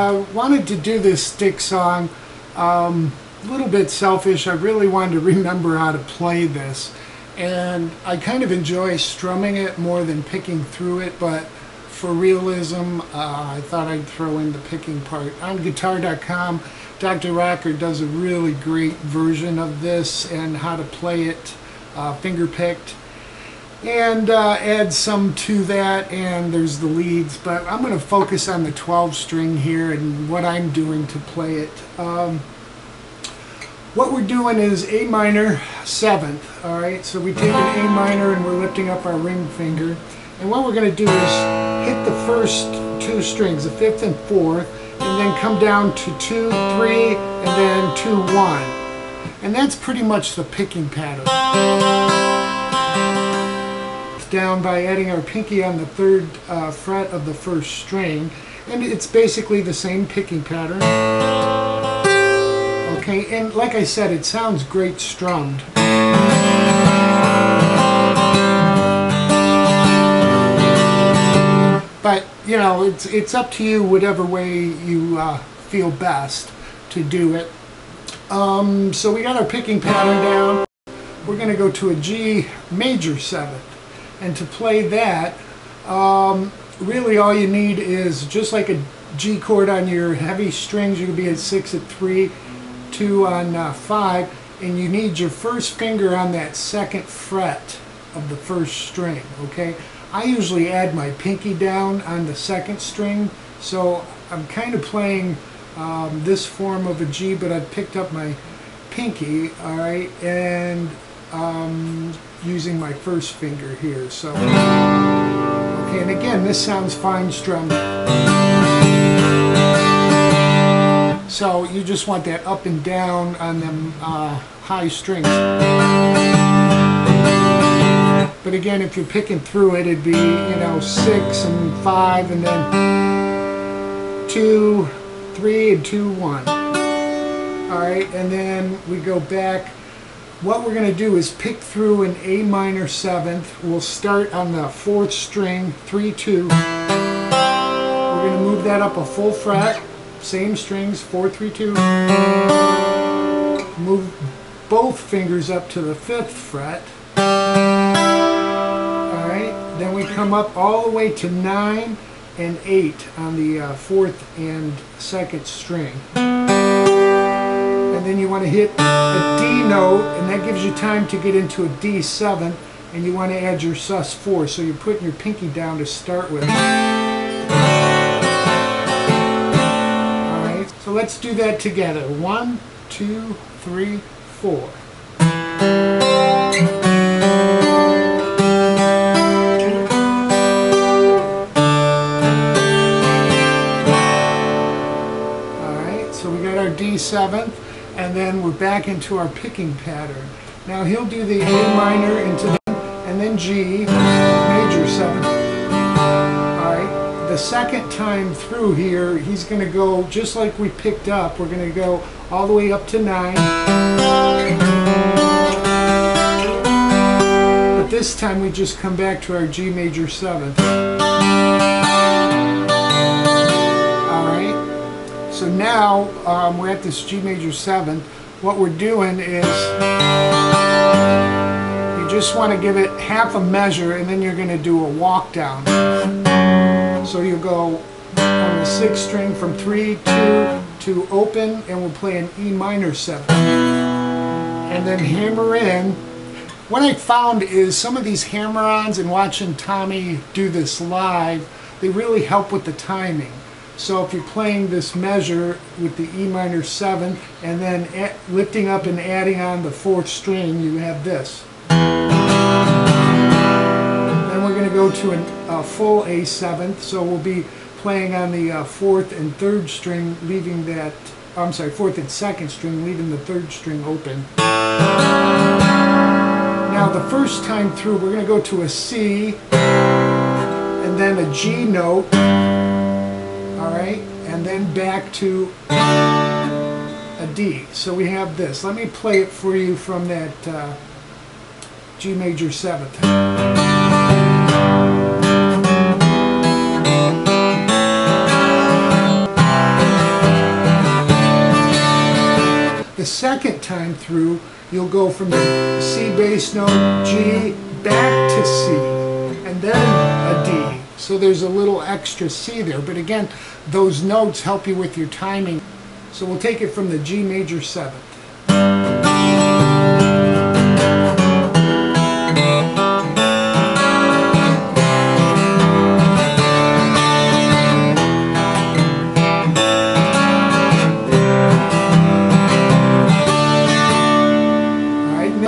Uh, wanted to do this Styx song. Um, a little bit selfish. I really wanted to remember how to play this. And I kind of enjoy strumming it more than picking through it, but for realism, uh, I thought I'd throw in the picking part. On guitar.com, Dr. Rocker does a really great version of this and how to play it uh, finger picked and uh, add some to that and there's the leads but I'm going to focus on the 12 string here and what I'm doing to play it. Um, what we're doing is A minor 7th alright so we take an A minor and we're lifting up our ring finger and what we're going to do is hit the first two strings the 5th and 4th and then come down to 2, 3 and then 2, 1 and that's pretty much the picking pattern down by adding our pinky on the third uh, fret of the first string and it's basically the same picking pattern. Okay and like I said it sounds great strummed. But you know it's it's up to you whatever way you uh, feel best to do it. Um, so we got our picking pattern down. We're going to go to a G major 7th and to play that, um, really all you need is just like a G chord on your heavy strings, you could be at 6 at 3, 2 on uh, 5, and you need your first finger on that second fret of the first string, okay? I usually add my pinky down on the second string, so I'm kind of playing um, this form of a G, but I've picked up my pinky, all right, and um, using my first finger here. So, okay, and again, this sounds fine strummed. So you just want that up and down on them uh, high strings. But again, if you're picking through it, it'd be, you know, six and five and then two, three, and two, one. All right, and then we go back what we're going to do is pick through an A minor 7th. We'll start on the 4th string, 3-2. We're going to move that up a full fret, same strings, 4-3-2. Move both fingers up to the 5th fret. Alright, then we come up all the way to 9 and 8 on the uh, 4th and 2nd string then you want to hit a D note, and that gives you time to get into a D7, and you want to add your sus4, so you're putting your pinky down to start with. Alright, so let's do that together. One, two, three, four. Alright, so we got our D7th and then we're back into our picking pattern. Now he'll do the A minor into the, and then G, major 7. Alright, the second time through here, he's going to go, just like we picked up, we're going to go all the way up to 9. But this time we just come back to our G major 7th. So now um, we're at this G major 7. What we're doing is you just want to give it half a measure and then you're going to do a walk down. So you go on the 6th string from 3, 2 to open and we'll play an E minor 7. And then hammer in. What I found is some of these hammer-ons and watching Tommy do this live, they really help with the timing. So if you're playing this measure with the E minor 7 and then lifting up and adding on the fourth string, you have this. Then we're going to go to a full A 7th, so we'll be playing on the uh, fourth and third string, leaving that, I'm sorry, fourth and second string, leaving the third string open. Now the first time through, we're going to go to a C, and then a G note, all right, and then back to a D. So we have this. Let me play it for you from that uh, G major seventh. The second time through, you'll go from the C bass note, G, back to C, and then a D. So there's a little extra C there. But again, those notes help you with your timing. So we'll take it from the G major 7th.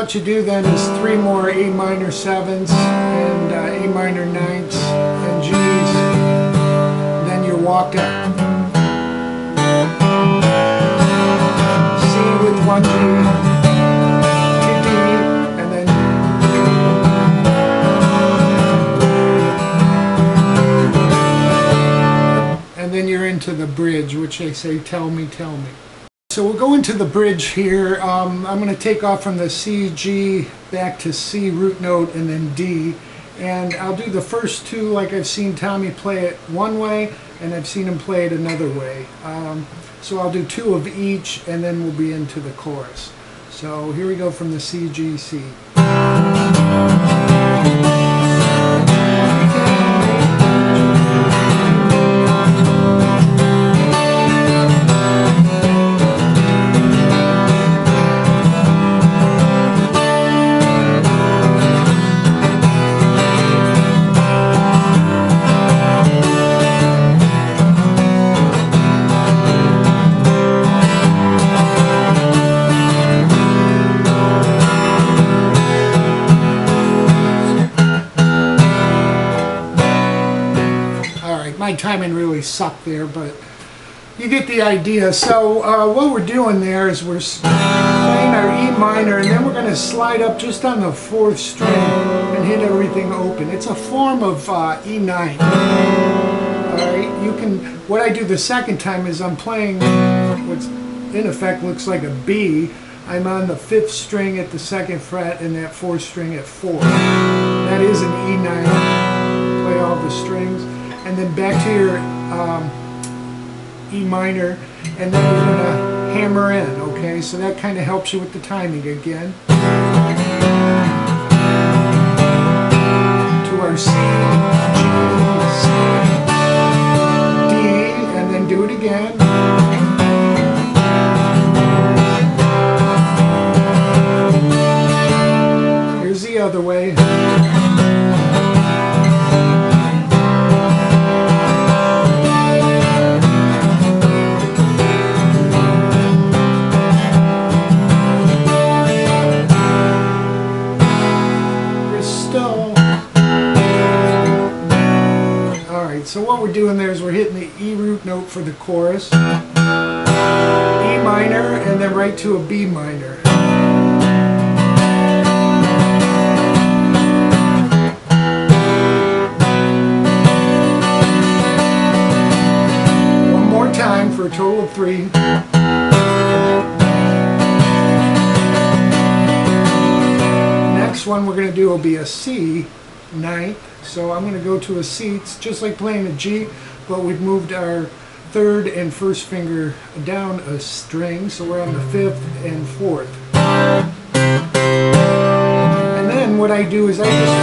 What you do then is three more A minor sevens and uh, A minor ninths and G's. Then you walk up. C with one G to D, and then and then you're into the bridge, which they say, "Tell me, tell me." So we'll go into the bridge here. Um, I'm going to take off from the C, G, back to C root note and then D. And I'll do the first two like I've seen Tommy play it one way and I've seen him play it another way. Um, so I'll do two of each and then we'll be into the chorus. So here we go from the C, timing really sucked there, but you get the idea. So uh, what we're doing there is we're playing our E minor, and then we're going to slide up just on the fourth string and hit everything open. It's a form of uh, E9. All right, you can. What I do the second time is I'm playing what's in effect looks like a B. I'm on the fifth string at the second fret and that fourth string at four. That is an E9. Play all the strings and then back to your um, E minor, and then you're going to hammer in, okay? So that kind of helps you with the timing again. We're doing there is we're hitting the E root note for the chorus, E minor, and then right to a B minor. One more time for a total of three. Next one we're going to do will be a C ninth. So I'm going to go to a C. It's just like playing a G, but we've moved our third and first finger down a string. So we're on the fifth and fourth. And then what I do is I just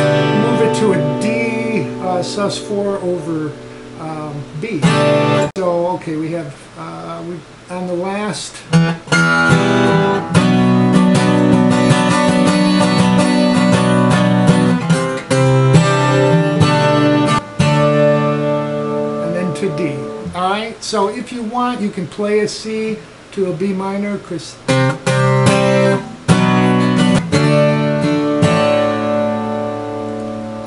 move it to a D uh, sus4 over um, B. So okay, we have uh, we on the last Alright, so if you want, you can play a C to a B minor.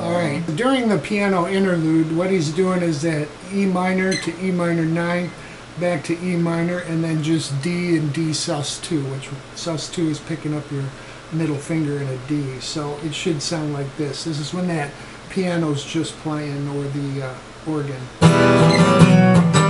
Alright, during the piano interlude, what he's doing is that E minor to E minor 9, back to E minor, and then just D and D sus2, which sus2 is picking up your middle finger in a D. So it should sound like this. This is when that piano's just playing or the uh, organ.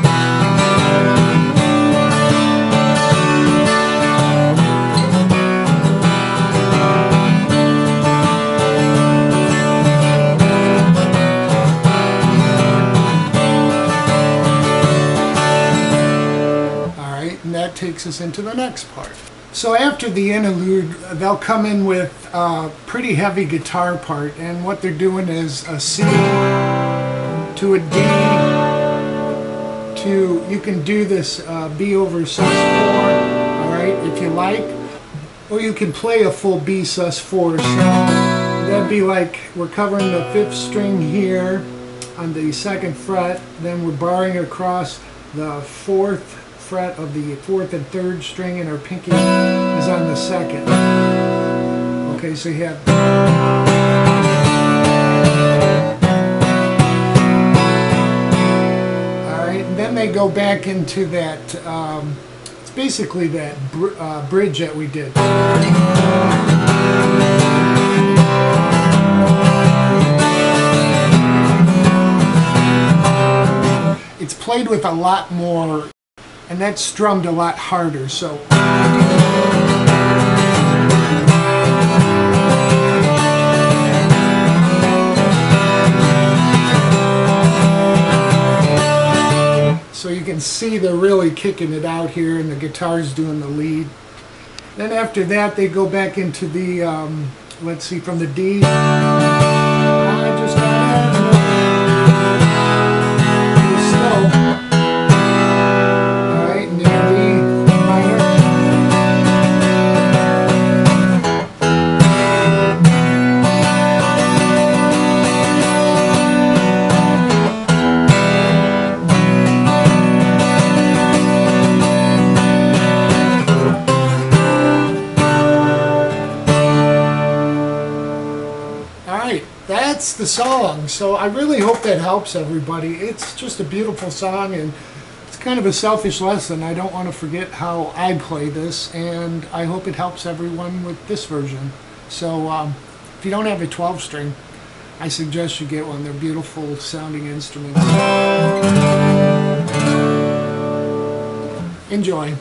Us into the next part. So after the interlude, they'll come in with a pretty heavy guitar part, and what they're doing is a C to a D to, you can do this uh, B over sus4, all right, if you like, or you can play a full B sus4, so that'd be like we're covering the fifth string here on the second fret, then we're barring across the fourth fret of the fourth and third string and our pinky is on the second. Okay, so you have all right, and then they go back into that, um, it's basically that br uh, bridge that we did. It's played with a lot more and that's strummed a lot harder. So so you can see they're really kicking it out here, and the guitar's doing the lead. Then after that, they go back into the um, let's see from the D. right, that's the song. So I really hope that helps everybody. It's just a beautiful song and it's kind of a selfish lesson. I don't want to forget how I play this and I hope it helps everyone with this version. So um, if you don't have a 12 string, I suggest you get one. They're beautiful sounding instruments. Enjoy.